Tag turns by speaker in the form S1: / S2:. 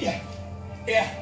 S1: Yeah. Yeah.